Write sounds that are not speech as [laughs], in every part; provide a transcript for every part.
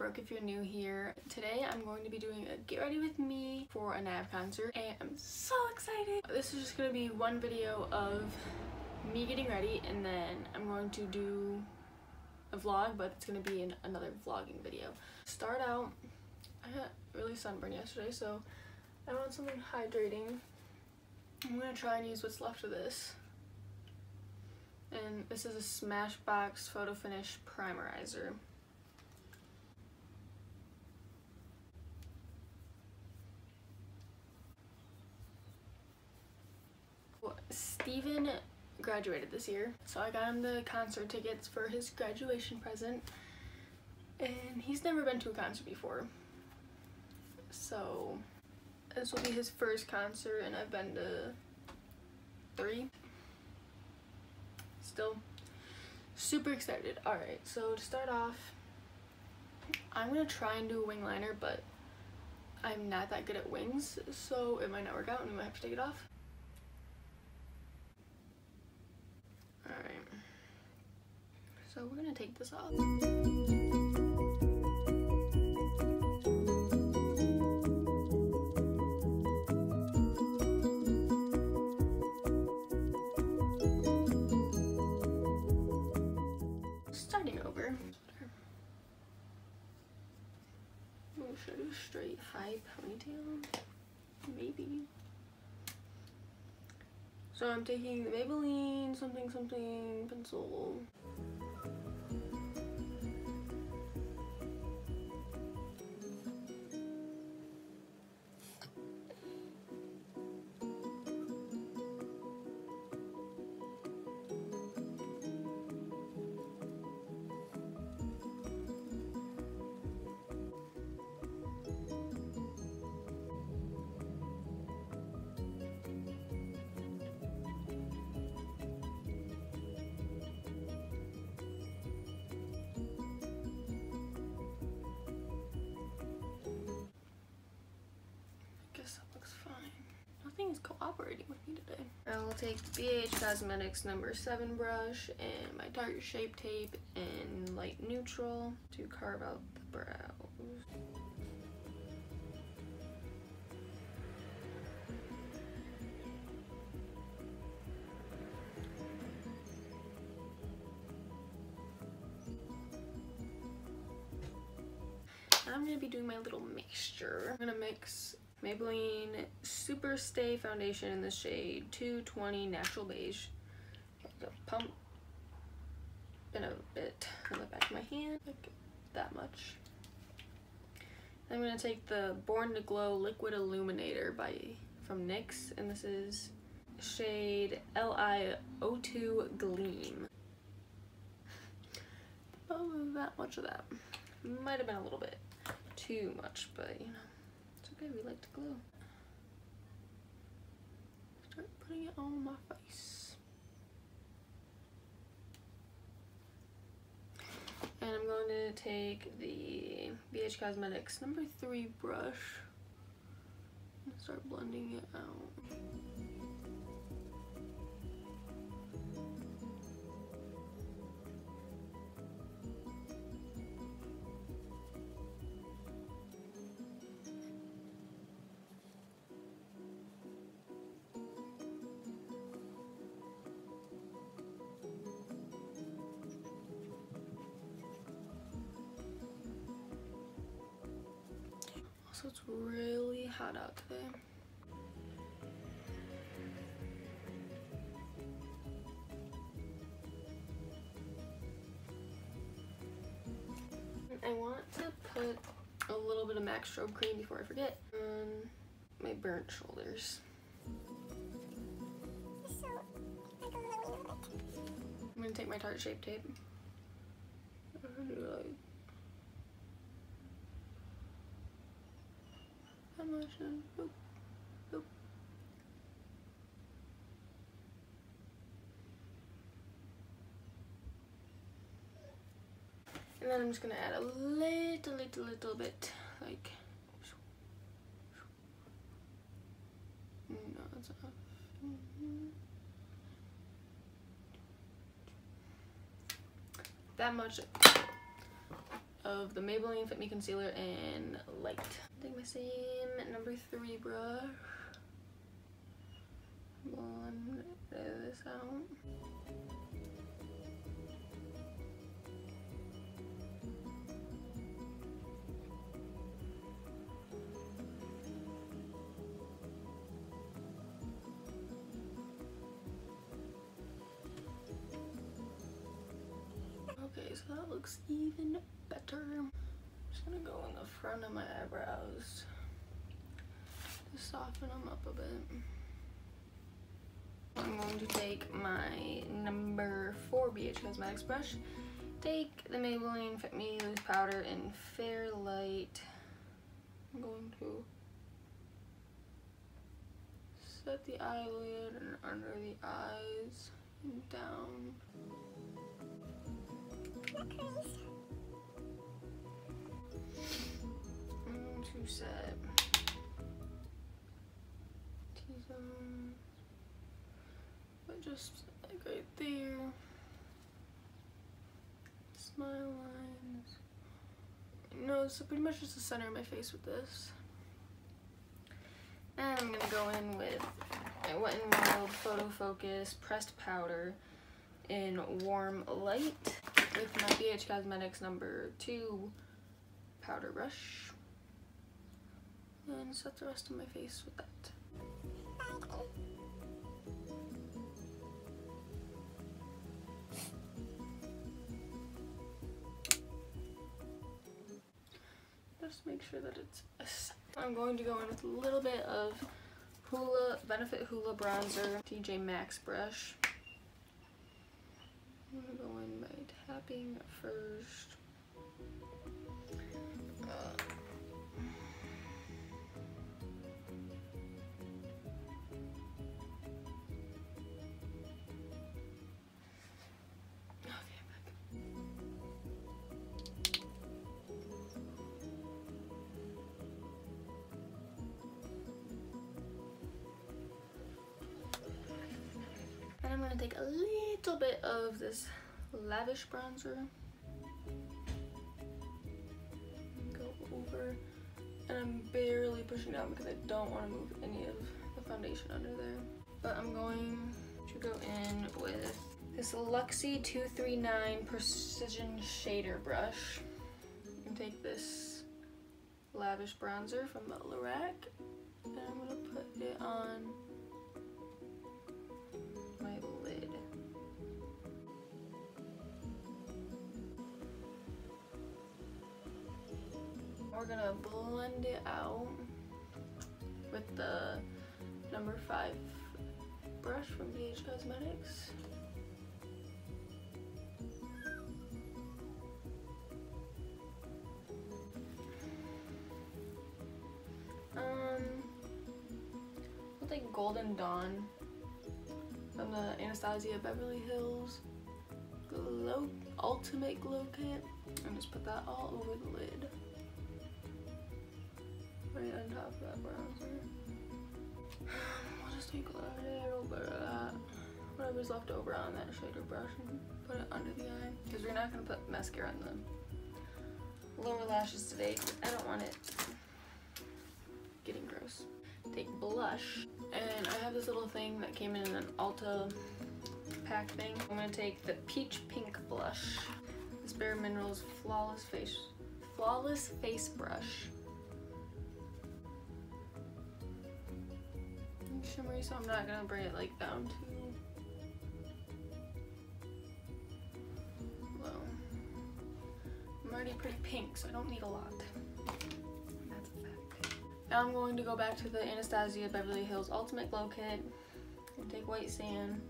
Brooke if you're new here. Today I'm going to be doing a get ready with me for a NAV concert and I'm so excited. This is just going to be one video of me getting ready and then I'm going to do a vlog but it's going to be in another vlogging video. Start out, I got really sunburned yesterday so I want something hydrating. I'm going to try and use what's left of this and this is a Smashbox Photo Finish Primerizer. Steven graduated this year, so I got him the concert tickets for his graduation present, and he's never been to a concert before, so this will be his first concert, and I've been to three still super excited. Alright, so to start off, I'm gonna try and do a wing liner, but I'm not that good at wings, so it might not work out and we might have to take it off. So we're gonna take this off. Starting over. Straight high ponytail? Maybe. So I'm taking the Maybelline something something pencil. Is cooperating with me today. I'll take BH Cosmetics number 7 brush and my Tarte Shape Tape in light neutral to carve out the brows. I'm to be doing my little mixture. I'm to mix Maybelline Super Stay Foundation in the shade 220 Natural Beige. Pump in a bit on the back of my hand, like that much. I'm going to take the Born to Glow Liquid Illuminator by from NYX, and this is shade LI02 Gleam. [laughs] Oh, that much of that. Might have been a little bit too much, but you know okay, we like to glue. Start putting it on my face. And I'm going to take the BH Cosmetics number three brush and start blending it out. It's really hot out today. I want to put a little bit of MAC strobe cream before I forget on my burnt shoulders. I'm gonna take my Tarte Shape Tape. Boop, boop. And then I'm just gonna add a little, little, little bit, like. That much of the Maybelline Fit Me Concealer in Light. Take my same number three brush. This out. Okay, so that looks even better. I'm just gonna go in the front of my eyebrows to soften them up a bit. I'm going to take my number four BH Cosmetics brush, take the Maybelline Fit Me Loose Powder in Fair Light. I'm going to set the eyelid and under the eyes and down. T-zone, but just like right there. Smile lines. No, so pretty much just the center of my face with this. And I'm gonna go in with my Wet n Wild Photo Focus Pressed Powder in Warm Light with my BH Cosmetics number two powder brush. And set the rest of my face with that. Just make sure that it's I'm going to go in with a little bit of Hoola Benefit Hoola Bronzer DJ Max brush. I'm gonna go in by tapping first. Uh, I'm gonna take a little bit of this lavish bronzer. and Go over. And I'm barely pushing down because I don't want to move any of the foundation under there. But I'm going to go in with this Luxie 239 Precision Shader Brush. And take this lavish bronzer from Lorac. And I'm to put it on We're gonna blend it out with the number five brush from BH Cosmetics. Um, we'll take Golden Dawn from the Anastasia Beverly Hills Glow Ultimate Glow Kit and just put that all over the lid. Right on top of that bronzer. [sighs] We'll just take a little bit of that, whatever's left over on that shader brush and put it under the eye. Because we're not going to put mascara on the lower lashes today. I don't want it getting gross. Take blush. And I have this little thing that came in an Ulta pack thing. I'm going to take the Peach Pink blush. This Bare Minerals Flawless Face Flawless Face Brush. Shimmery, so I'm not gonna bring it like down too low. I'm already pretty pink, so I don't need a lot. That's a fact. Now I'm going to go back to the Anastasia Beverly Hills Ultimate Glow Kit and take white sand.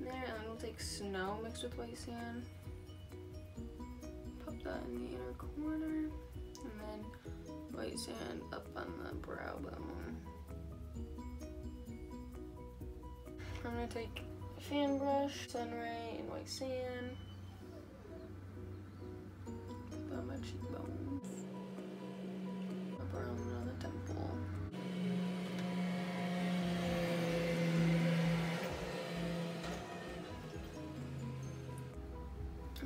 There, and I'll take snow mixed with white sand Pop that in the inner corner white up on the brow bone. I'm gonna take a fan brush, sunray, and white sand. Put on my cheekbones.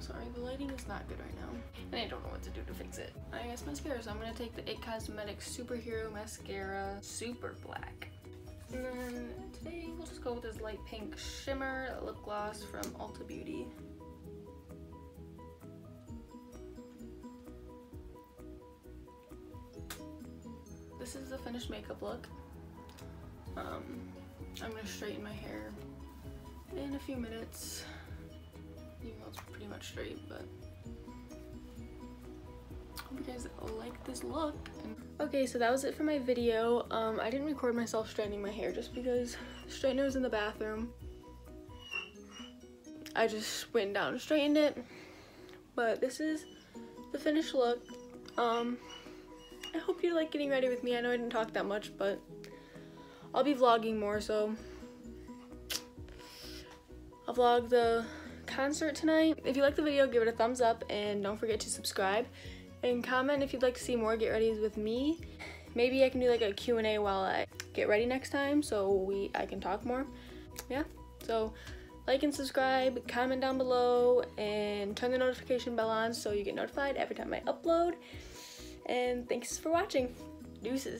Sorry, the lighting is not good right now. And I don't know what to do to fix it. I guess mascara, so I'm gonna take the IT Cosmetics Superhero Mascara Super Black. And then today we'll just go with this light pink shimmer lip gloss from Ulta Beauty. This is the finished makeup look. Um, I'm gonna straighten my hair in a few minutes, it's pretty much straight, but hope you guys like this look. Okay, so that was it for my video. Um, I didn't record myself straightening my hair just because straightener was in the bathroom. I just went down and straightened it, but this is the finished look. Um, I hope you like getting ready with me. I know I didn't talk that much, but I'll be vlogging more, so I'll vlog the concert tonight. If you like the video, give it a thumbs up, and don't forget to subscribe. And comment if you'd like to see more Get Readies with me. Maybe I can do like a Q&A while I get ready next time, so we I can talk more. Yeah, so like and subscribe, comment down below, and turn the notification bell on so you get notified every time I upload. And thanks for watching. Deuces.